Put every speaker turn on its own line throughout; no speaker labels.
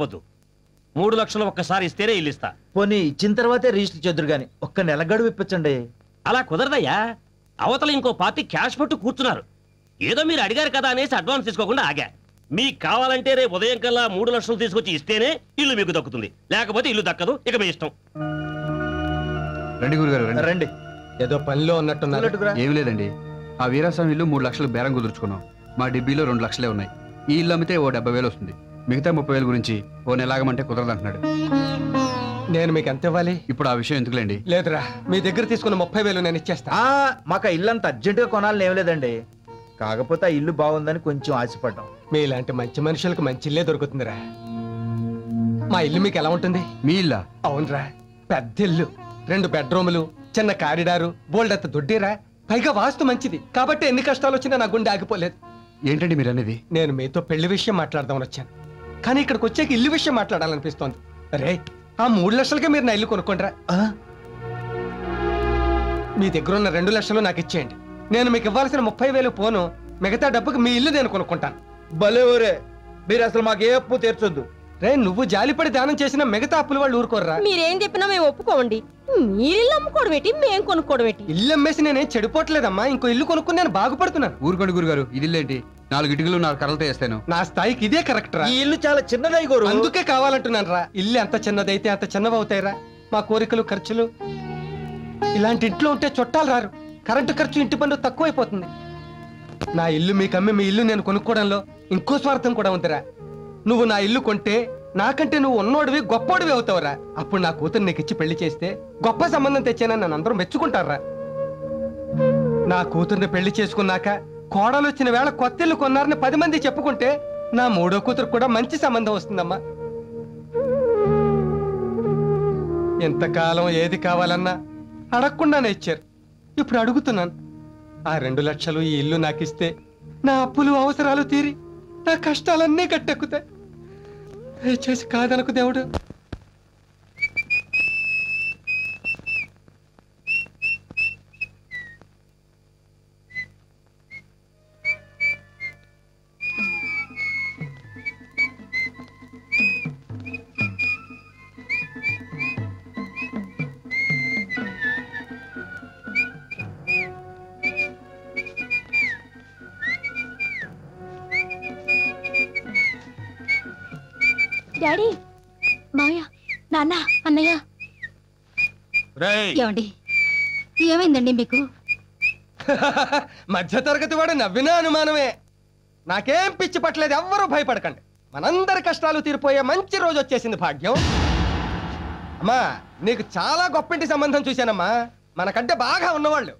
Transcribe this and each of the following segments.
వద్దు మూడు లక్షలు ఒక్కసారి ఇస్తేనే ఇల్లు ఇస్తా.
పోనీ ఇచ్చిన తర్వాతే రిజిస్టర్ చేద్దరు గాని ఒక్క నెల గడువు ఇప్పించండి.
అలా కుదరదయ్యా. అవతల ఇంకో పార్టీ క్యాష్ పట్టు కూర్చున్నారు. ఏదో మీరు అడిగారు కదా అనేసి అడ్వాన్స్ తీసుకోకుండా ఆగా. మీకు కావాలంటే రేపు ఉదయం కల్లా మూడు లక్షలు తీసుకొచ్చి ఇస్తేనే ఇల్లు మీకు దక్కుతుంది. లేకపోతే ఇల్లు దక్కదు. ఇక మీ ఇష్టం.
రండి గురుగారు రండి.
రండి.
ఏదో పనిలో ఉన్నట్టున్నారు.
ఏమి లేదండి. ఆ వీరాస్వామి ఇల్లు మూడు లక్షలు బేరం కుదుర్చుకున్నాం. మా డిబ్బీలో రెండు లక్షలే ఉన్నాయి. ఈ ఇల్లు అమ్మితే ఓ డెబ్బై వేలు వస్తుంది. మిగతా ముప్పై వేలు గురించి ఓ నెలాగమంటే కుదరదంటున్నాడు.
నేను మీకు ఎంత ఇవ్వాలి?
ఇప్పుడు ఆ విషయం ఎందుకులేండి?
లేదురా మీ దగ్గర తీసుకున్న ముప్పై వేలు నేను ఇచ్చేస్తా.
ఆ మాకు ఆ ఇల్లు అంత అర్జెంట్గా కొనాలని ఏం లేదండి. కాకపోతే ఆ ఇల్లు బాగుందని కొంచెం ఆశపడ్డాం.
మీలాంటి మంచి మనుషులకు మంచి ఇల్లే దొరుకుతుందిరా. మా ఇల్లు మీకు ఎలా ఉంటుంది?
మీ ఇల్లా?
అవునరా పెద్ద ఇల్లు రెండు బెడ్రూములు చిన్న కారిడారు బోల్డంత దొడ్డిరా. పైగా వాస్తు మంచిది. కాబట్టి ఎన్ని కష్టాలు వచ్చినా నా గుండె ఆగిపోలేదు.
ఏంటండి మీరు అనేది
నేను మీతో పెళ్ళి విషయం మాట్లాడదామని వచ్చాను. కానీ ఇక్కడికి వచ్చాక ఇల్లు విషయం మాట్లాడాలనిపిస్తోంది. రే ఆ మూడు లక్షలకే మీరు నా ఇల్లు కొనుక్కోండిరా
ఆ?
మీ దగ్గర ఉన్న రెండు లక్షలు నాకు ఇచ్చేయండి. నేను మీకు ఇవ్వాల్సిన ముప్పై వేలు పోను. మిగతా డబ్బుకి మీ ఇల్లు నేను కొనుక్కుంటాను.
భలే ఊరే. మీరు అసలు మాకు ఏ అప్పు తీర్చొద్దు.
రే నువ్వు జాలిపడి దానం చేసిన మిగతా అప్పుల వాళ్ళు ఊరుకోర్రా.
మీరేం చెప్పినా మేము ఒప్పుకోండి మీరిల్లు అమ్ముకోవడం ఏంటి? మేము కొనుక్కోవడం ఏంటి?
ఇల్లు అమ్మేసి నేనేం చెడిపోవట్లేదమ్మా. ఇంకో ఇల్లు కొనుక్కుని నేను బాగుపడుతున్నాను.
ఊరుకోండి గురుగారు. ఇది ఇల్లేంటి? నాలుగు ఇటుకలు నాలుగు కర్రలతో వేస్తాను.
నా స్థాయికి ఇదే కరెక్ట్ రా.
ఈ ఇల్లు చాలా చిన్నదై గోరు.
అందుకే కావాలంటున్నాను రా. ఇల్లు ఎంత చిన్నదైతే అంత చిన్నవవుతాయిరా. మా కోరికలు ఖర్చులు ఇలాంటి ఇంట్లో ఉంటే చుట్టాలు రారు. కరెంటు ఖర్చు ఇంటి పన్ను తక్కువైపోతుంది. నా ఇల్లు మీకు అమ్మి మీ ఇల్లు నేను కొనుక్కోవడంలో ఇంకో స్వార్థం కూడా ఉందిరా. నువ్వు నా ఇల్లు కొంటే నాకంటే నువ్వు ఉన్నోడివి గొప్పోడివి అవుతావురా. అప్పుడు నా కూతురు నీకు ఇచ్చి పెళ్ళి చేస్తే గొప్ప సంబంధం తెచ్చానని నన్ను అందరూ మెచ్చుకుంటారా నా కూతుర్ని పెళ్ళి చేసుకున్నాక కోడలు వచ్చిన వేళ కొత్త ఇల్లు కొన్నారని పది మంది చెప్పుకుంటే నా మూడో కూతురు కూడా మంచి సంబంధం వస్తుందమ్మా. ఎంతకాలం ఏది కావాలన్నా అడగకుండానే ఇచ్చారు. ఇప్పుడు అడుగుతున్నాను. ఆ రెండు లక్షలు ఈ ఇల్లు నాకిస్తే నా అప్పులు అవసరాలు తీరి నా కష్టాలన్నీ గట్టెక్కుతాయి. దయచేసి కాదనకు దేవుడు.
డాడీ మావయ్య నాన్న అన్నయ్య. ఏమండి? ఏమైందండి మీకు?
మధ్య తరగతి వాడు నవ్వినా అనుమానమే. నాకేం పిచ్చి పట్టలేదు ఎవ్వరూ భయపడకండి. మనందరి కష్టాలు తీరిపోయే మంచి రోజు వచ్చేసింది భాగ్యం. అమ్మా నీకు చాలా గొప్పింటి సంబంధం చూశానమ్మా. మనకంటే బాగా ఉన్నవాళ్ళు.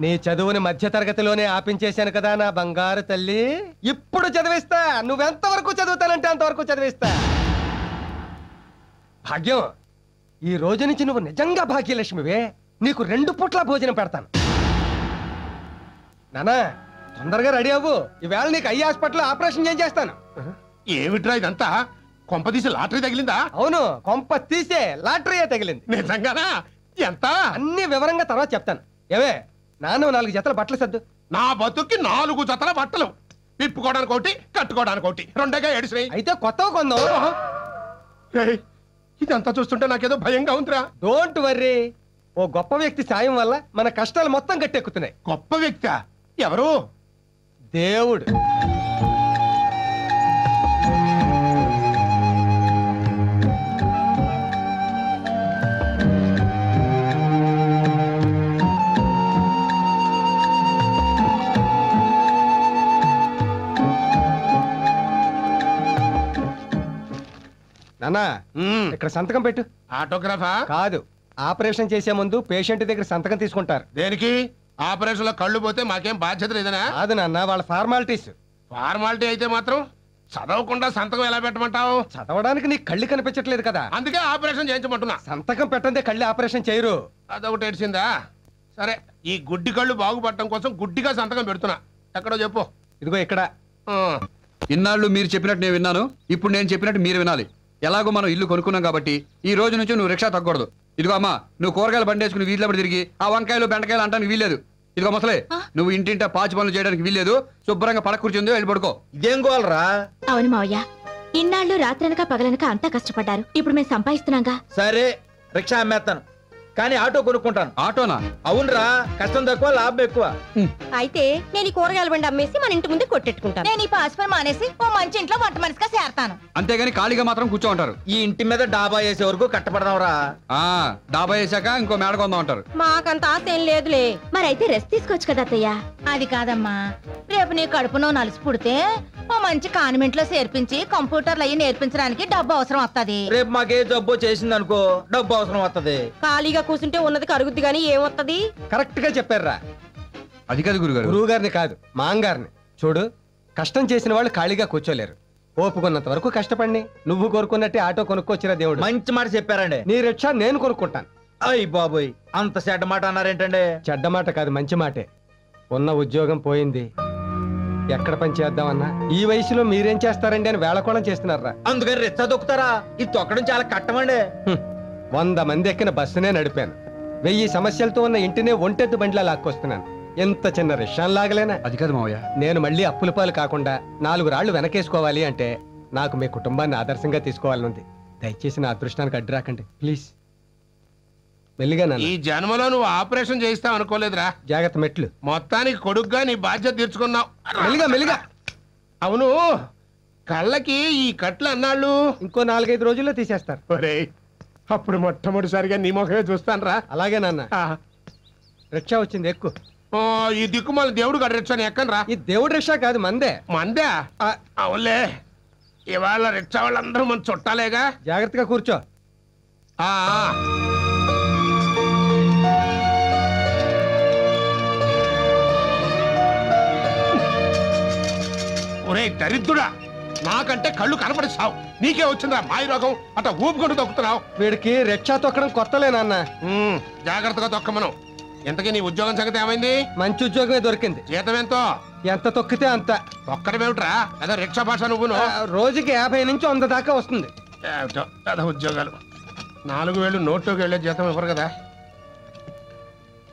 నీ చదువుని మధ్య తరగతిలోనే ఆపించేశాను కదా నా బంగారు తల్లి. ఇప్పుడు చదివిస్తా. నువ్వెంతవరకు చదువుతానంటే అంతవరకు చదివిస్తా. భాగ్యం. ఈ రోజు నుంచి నువ్వు నిజంగా భాగ్యలక్ష్మివే. నీకు రెండు పూట్ల భోజనం పెడతాను. నానా తొందరగా రెడీ అవ్వు. ఈవేళ నీకు ఐ హాస్పిటల్ ఆపరేషన్ చేసి చేస్తాను
ఏమిట్రా ఇదంతా? కొంపదీసి లాటరీ తగిలిందా?
అవును కొంప తీసే లాటరీయే తగిలింది.
నిజంగానా? ఎంత?
అన్ని వివరంగా తర్వాత చెప్తాను. ఏవే నాన్న నాలుగు జతల బట్టలు సర్దు.
నా బతుక్కి నాలుగు జతల బట్టలు. విప్పుకోవడానికి ఒకటి కట్టుకోవడానికి ఒకటి. రెండేగా ఏడిసినాయి.
అయితే కొత్తగా కొందాం.
ఇదంతా చూస్తుంటే నాకేదో భయంగా ఉందిరా.
డోంట్ వర్రీ ఓ గొప్ప వ్యక్తి సాయం వల్ల మన కష్టాలు మొత్తం గట్టెక్కుతున్నాయి.
గొప్ప వ్యక్తి? ఎవరు?
దేవుడు. నానా
మ్మ్.
ఇక్కడ సంతకం పెట్టు.
ఆటోగ్రాఫా?
కాదు ఆపరేషన్ చేసే ముందు పేషెంట్ దగ్గర సంతకం తీసుకుంటారు.
దేనికి? ఆపరేషన్లో కళ్ళు పోతే మాకేం బాధ్యత లేదనా?
కాదు నాన్న వాళ్ళ ఫార్మాలిటీస్.
ఫార్మాలిటీ అయితే మాత్రం చదవకుండా సంతకం ఎలా పెట్టమంటావు?
చదవడానికి నీకు కళ్ళు కనిపించట్లేదు కదా.
అందుకే ఆపరేషన్ చేయించమంటున్నా.
సంతకం పెట్టందే కళ్ళు ఆపరేషన్ చేయరు.
అదొకటి ఏడ్చిందా? సరే ఈ గుడ్డి కళ్ళు బాగుపడటం కోసం గుడ్డిగా సంతకం పెడుతున్నా. ఎక్కడో చెప్పు.
ఇదిగో ఇక్కడ.
ఇన్నాళ్ళు మీరు చెప్పినట్టు నేను విన్నాను ఇప్పుడు నేను చెప్పినట్టు మీరు వినాలి. ఎలాగో మనం ఇల్లు కొనుక్కున్నాం కాబట్టి ఈ రోజు నుంచి నువ్వు రిక్షా తగ్గకూడదు. ఇదిగో అమ్మా నువ్వు కూరగాయలు బండేసుకుని వీధిలో పడి తిరిగి ఆ వంకాయలు బెండకాయలు అంటానికి వీల్లేదు. ఇదిగో మొసలే నువ్వు ఇంటింటా పాచి పనులు చేయడానికి వీల్లేదు. శుభ్రంగా పడక కూర్చుంది వెళ్ళి పడుకో.
ఇదేం గోలరా?
అవును మావయ్య. ఇన్నాళ్ళు రాత్రనక పగలనక అంతా కష్టపడ్డారు. ఇప్పుడు మేము సంపాదిస్తున్నాగా.
సరే రిక్షా అమ్మేస్తాను కానీ ఆటో కొనుక్కుంటాను.
ఆటోనా?
అవునరా కష్టం తక్కువ లాభం ఎక్కువ.
అయితే నేను ఈ కూరగాయల బండి అమ్మేసి మన ఇంటి ముందే కొట్టెట్టుకుంటాను.
నేను ఈ పాస్పర్ మానేసి ఓ మంచి ఇంట్లో వంట మనిషిగా చేరతాను.
అంతేగాని ఖాళీగా మాత్రం కూర్చో ఉంటారు
ఈ ఇంటి మీద డాబా వేసే వరకు కట్టపడదాంరా
ఆ డాబా వేసాక ఇంకో మేడ కొందాం అంటారు
మాకంత ఆశ ఏం లేదులే.
మరైతే రెస్ట్ తీసుకోవచ్చు కదా అత్తయ్య.
అది కాదమ్మా. రేపు నీ కడుపునో నలిసి పుడితే ఓ మంచి కాన్వెంట్లో చేర్పించి కంప్యూటర్లు అయ్యి నేర్పించడానికి డబ్బు అవసరం వస్తది
రేపు మాకే జబ్బు చేసింది అనుకో డబ్బు అవసరం వస్తది
ఖాళీగా కూర్చుంటే ఉన్నది కరుగుద్ది గానీ ఏమొత్తది
కరెక్ట్గా చెప్పారురా.
అది కాదు గురుగారు.
గురువు గారిని కాదు మాంగారిని చూడు కష్టం చేసిన వాళ్ళు ఖాళీగా కూర్చోలేరు. ఓపుకున్నంత వరకు కష్టపడి నువ్వు కోరుకున్నట్టే ఆటో కొనుక్కొచ్చిరా దేవుడు.
మంచి మాట చెప్పారండి.
నీ రిక్షా నేను కొనుక్కుంటాను.
అయ్యి బాబోయ్ అంత చెడ్డ మాట అన్నారేంటండి?
చెడ్డ మాట కాదు మంచి మాటే. ఉన్న ఉద్యోగం పోయింది. ఎక్కడ పని చేద్దామన్నా? ఈ వయసులో మీరేం చేస్తారండి అని వేళకోళం చేస్తున్నారా
అందుకని రెచ్చ దొక్కుతారా ఇది తొక్కడం చాలా కట్టమండి.
హ్మ్. వంద మంది ఎక్కిన బస్సునే నడిపాను. వెయ్యి సమస్యలతో ఉన్న ఇంటినే ఒంటెత్తు బండిలా లాక్కొస్తున్నాను. ఎంత చిన్న రిక్షాన్ లాగలేనా?
అది కాదు మావయ్య.
నేను మళ్ళీ అప్పుల పాలు కాకుండా నాలుగు రాళ్ళు వెనకేసుకోవాలి అంటే నాకు మీ కుటుంబాన్ని ఆదర్శంగా తీసుకోవాలనుంది. దయచేసి నా అదృష్టానికి అడ్డు రాకండి. ప్లీజ్. మెల్లిగా
ఈ జన్మలో నువ్వు ఆపరేషన్ చేయిస్తావు అనుకోలేదురా.
జాగ్రత్త మెట్లు.
మొత్తానికి కొడుగ్గా నీ బాధ్యత తీర్చుకున్నావు.
మెల్లిగా మెల్లిగా.
అవును కళ్ళకి ఈ కట్లు అన్నాళ్ళు.
ఇంకో నాలుగైదు రోజుల్లో తీసేస్తారు.
ఒరేయ్ అప్పుడు మొట్టమొదటిసారిగా నీ ముఖమే చూస్తాను రా
అలాగే నాన్న. రిక్షా వచ్చింది ఎక్కువ
ఈ దిక్కుమాల దేవుడు గడ్డరిచ్చాను ఎక్కను రా
ఈ దేవుడి రిక్షా కాదు మందే.
మందే?
ఆ,
అవునులే. ఇవాళ రిక్షా వాళ్ళందరూ మన చుట్టాలేగా?
జాగ్రత్తగా కూర్చో.
ఆ, ఆ. ఒరేయ్ దరిద్రుడా నాకంటే కళ్ళు కనపడి సావు. నీకే వచ్చిందిరా మాయ రోగం అట్ట ఊపుకుంటూ తొక్కుతున్నావు.
వీడికి రిక్షా తొక్కడం కొత్తలే నాన్న.
ఉమ్, జాగ్రత్తగా తొక్కమను. ఇంతకీ నీ ఉద్యోగం సంగతి ఏమైంది?
మంచి ఉద్యోగమే దొరికింది.
జీతం ఎంతో?
ఎంత తొక్కితే అంత.
ఒక్కడమేమిట్రా అదే రిక్షా భాష నువ్వును.
ఆ, రోజుకి యాభై నుంచి వంద దాకా వస్తుంది.
ఏమిటో అదే ఉద్యోగాలు. నాలుగు వేలు నోట్లోకి వెళ్ళే జీతం ఇవ్వరు కదా.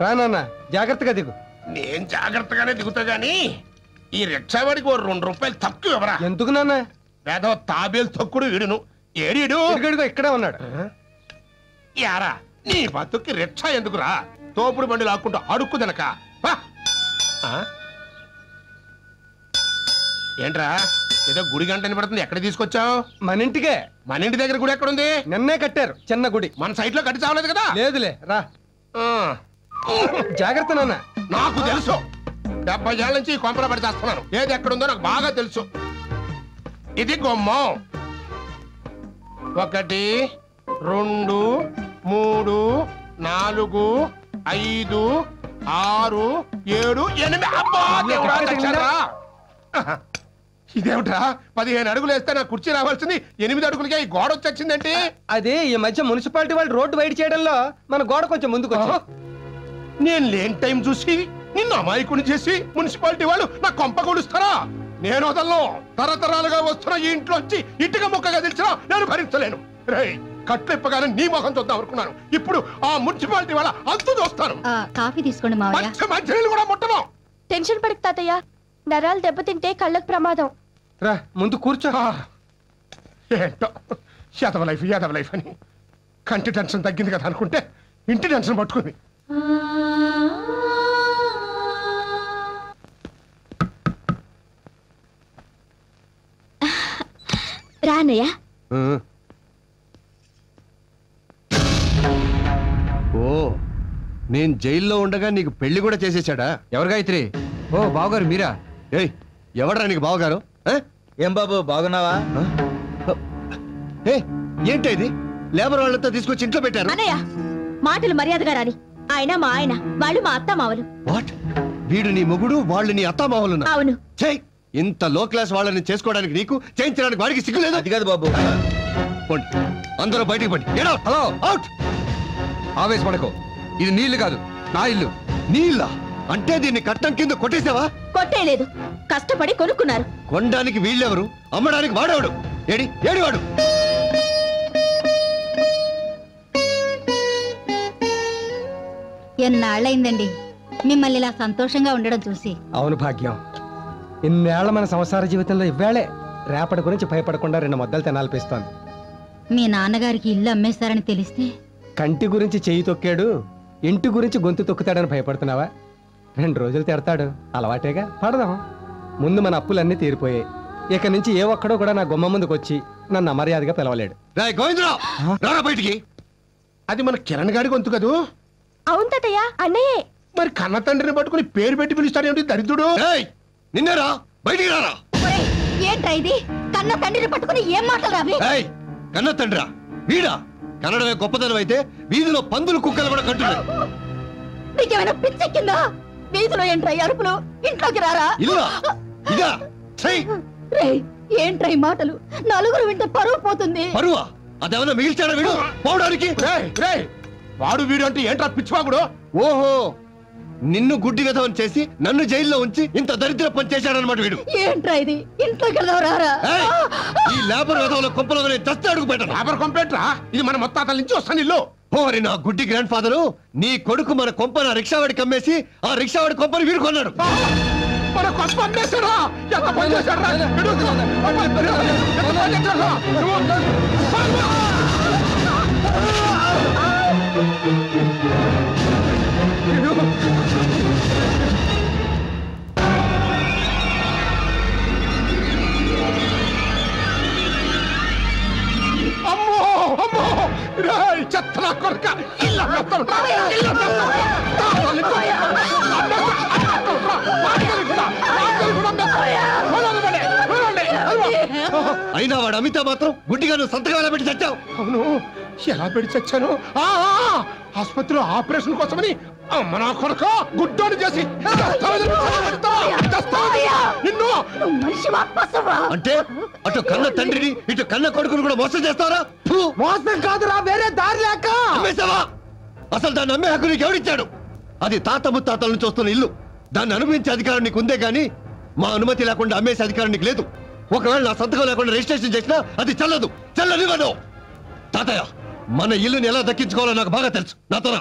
రా నాన్న జాగ్రత్తగా దిగు.
నేను జాగ్రత్తగానే దిగుతా గాని ఈ రిక్షా వాడికి ఓ రెండు రూపాయలు తక్కువ ఇవ్వరా.
ఎందుకు నాన్న?
వేదో తాబేలు తొక్కుడు వీడును. ఏడీడు
ఇరుగడుగు ఇక్కడే ఉన్నాడు.
యారా నీ బతుక్కి రిక్షా ఎందుకురా? తోపుడు బండి లాక్కుంటూ అడుక్కు తినక. పా. ఆ? ఏంట్రా ఏదో గుడి గంట పడుతుంది ఎక్కడ తీసుకొచ్చావు?
మన ఇంటికే.
మన ఇంటి దగ్గర గుడి ఎక్కడుంది?
నిన్నే కట్టారు చిన్న గుడి.
మన సైట్లో కట్టి చావలేదు కదా?
లేదులే రా.
ఆ.
జాగ్రత్త నాన్న.
నాకు తెలుసు. డెబ్బై ఏళ్ళ నుంచి కొంపల పడి చేస్తున్నాను ఏది ఎక్కడుందో నాకు బాగా తెలుసు. ఇది గుమ్మం. ఒకటి రెండు మూడు నాలుగు ఐదు ఆరు ఏడు ఎనిమిది. అబ్బా. ఇదేమిట్రా? పదిహేను అడుగులు వేస్తే నా కుర్చీ రావాల్సింది. ఎనిమిది అడుగులకే ఈ గోడ వచ్చేసిందంటే?
అది ఈ మధ్య మున్సిపాలిటీ వాళ్ళు రోడ్డు వైడ్ చేయడంలో మన గోడ కొంచెం ముందుకు.
నేను లేని టైం చూసి నిన్ను అమాయకుని చేసి మున్సిపాలిటీ వాళ్ళు నా కొంప కొడుస్తారా నేను వదలను తరతరాలుగా వస్తున్న ఈ ఇంట్లోంచి ఇటుక ముక్కగా తెలిసినా నేను భరించలేను. రేయ్ కట్లు ఇప్పగానే నీ మొహం చూద్దాం అనుకున్నాను. ఇప్పుడు ఆ మున్సిపాలిటీ వాళ్ళ అంతు చూస్తాను
కాఫీ తీసుకోండి మావయ్య.
మంచి కూడా ముట్టను.
టెన్షన్ పడకు తాతయ్య. నరాలు దెబ్బతింటే కళ్ళకు ప్రమాదం.
రా ముందు కూర్చో.
ఏంటో యాదవ లైఫ్ యాదవ లైఫ్ అని. కంటి టెన్షన్ తగ్గింది కదా అనుకుంటే ఇంటి టెన్షన్ పట్టుకుంది.
రా అన్నయ్య
ఉం.
ఓ నేను జైల్లో ఉండగా నీకు పెళ్ళి కూడా చేసేసాడా
ఎవరు గాయత్రి? ఓ బావగారు మీరా?
ఏయ్ ఎవడరా నీకు బావగారు? ఆ?
ఏం బాబు బాగున్నావా?
ఆ? ఏ ఏంటి ఇది? లేబర్ వాళ్ళంతా తీసుకొచ్చి ఇంట్లో పెట్టారు?
అన్నయ్య మాటలు మర్యాదగా రాని. ఆయన మా ఆయన. వాళ్ళు మా అత్త మావలు
వాట్? వీడు నీ మొగుడు వాళ్ళు నీ అత్తామావలున్నా
అవును.
చెయ్ ఇంత లో క్లాస్ వాళ్ళని చేసుకోవడానికి నీకు చేయించడానికి వాడికి సిగ్గులేదు
అది కాదు బాబు.
పోండి. అందరూ బయటికి పండి.
హలో.
అవుట్
ఆవేశపడకు. ఇది నీళ్ళు కాదు నా ఇల్లు.
నీళ్ళ అంటే దీన్ని కట్టం కింద కొట్టేసావా?
కొట్టేయలేదు కష్టపడి కొనుక్కున్నారు.
కొనడానికి వీళ్ళెవరు? అమ్మడానికి వాడేవాడు? ఏడి? ఏడివాడు?
ఎన్నాళ్ళైందండి?
మిమ్మల్ని ఇలా సంతోషంగా ఉండడం చూసి.
అవును భాగ్యం. ఇన్నేళ్ళ మన సంసార జీవితంలో ఇవ్వాళే. రేపటి గురించి భయపడకుండా రెండు ముద్దలు తినాలనిపిస్తోంది.
మీ నాన్నగారికి ఇల్లు అమ్మేశారని తెలిస్తే?
కంటి గురించి చెయ్యి తొక్కాడు ఇంటి గురించి గొంతు తొక్కుతాడని భయపడుతున్నావా? రెండు రోజులు తిడతాడు అలవాటేగా? పడదాం. ముందు మన అప్పులన్నీ తీరిపోయాయి. ఇక నుంచి ఏ ఒక్కడో కూడా నా గుమ్మ ముందుకు వచ్చి నన్ను అమర్యాదగా పిలవలేడు.
రాయ్ గోవిందరావు రారా బయటికి.
అది మన కిరణ్ గాడి గొంతు కదూ?
అవును తాతయ్య అన్నయ్యే.
మరి కన్న తండ్రిని పట్టుకుని పేరు పెట్టి పిలుస్తాడేమిటి దరిద్రుడు?
ఏయ్ నిన్నేరా? బయటికి రారా?
ఏంట్రా ఇది? కన్న తండ్రిని పట్టుకుని ఏం మాటలు రావి?
ఏయ్ కన్న తండ్రా వీడా? కన్నడమే గొప్పతనం అయితే వీధిలో పందులు కుక్కలు కూడా కంటున్నాయి.
నీకేమైనా పిచ్చెక్కిందా? వీధిలో ఏంట్రా ఈ అరుపులు? ఇంట్లోకి రారా?
ఇల్లా? ఇదా? ఛై
రేయ్, ఏంట్రా ఈ మాటలు? నలుగురు వింటే పరువు పోతుంది.
పరువా? అదేమన్నా మిగిల్చాడా వీడు? పోవడానికి?
రేయ్, రేయ్, వాడు వీడు అంటే ఏంట్రా పిచ్చివాగుడు?
ఓహో నిన్ను గుడ్డి విధవని చేసి నన్ను జైల్లో ఉంచి ఇంత దరిద్ర పని చేశాడనమాట వీడు.
ఏంట్రా ఇది!
ఈ లేబర్ విధవుల కొంపలో చస్తే అడుగు పెట్టను
లేబర్ కంప్లైంట్రా ఇది మన మొత్తాతల నుంచి వస్తాను ఇల్లు.
ఓరి నా గుడ్డి గ్రాండ్ ఫాదరు నీ కొడుకు మన కొంపన రిక్షావాడికి అమ్మేసి ఆ రిక్షావాడి కొంపని వీడు కొన్నాడు.
మన ఎంత పని ఎడు, చెత్తనా కొరక ఇల్ల
అయినా వాడు అమితా మాత్రం గుడ్డిగా నువ్వు సంతకం ఎలా పెట్టి చచ్చావు?
అవును ఎలా పెడి చచ్చాను? ఆ, ఆ, ఆసుపత్రిలో ఆపరేషన్ కోసమని అమ్మ నా కొడుకు గుడ్డోని చేసి. నిన్ను?
అంటే అటు కన్న తండ్రిని ఇటు కన్న కొడుకుని కూడా మోసం చేస్తారా!
మోసం కాదురా వేరే దారి లేక!
అమ్మేశావా అసలు దాన్ని అమ్మే హక్కు నీకు ఎవరిచ్చాడు అది తాత ముత్తాతల నుంచి వస్తున్న ఇల్లు. దాన్ని అనుభవించే అధికారం నీకు ఉందే గానీ మా అనుమతి లేకుండా అమ్మేసే అధికారం నీకు లేదు. ఒకవేళ నా సంతకం లేకుండా రిజిస్ట్రేషన్ చేసినా అది చల్లదు. చల్లనివ్వను తాతయ్య మన ఇల్లుని ఎలా దక్కించుకోవాలో నాకు బాగా తెలుసు. నాతోరా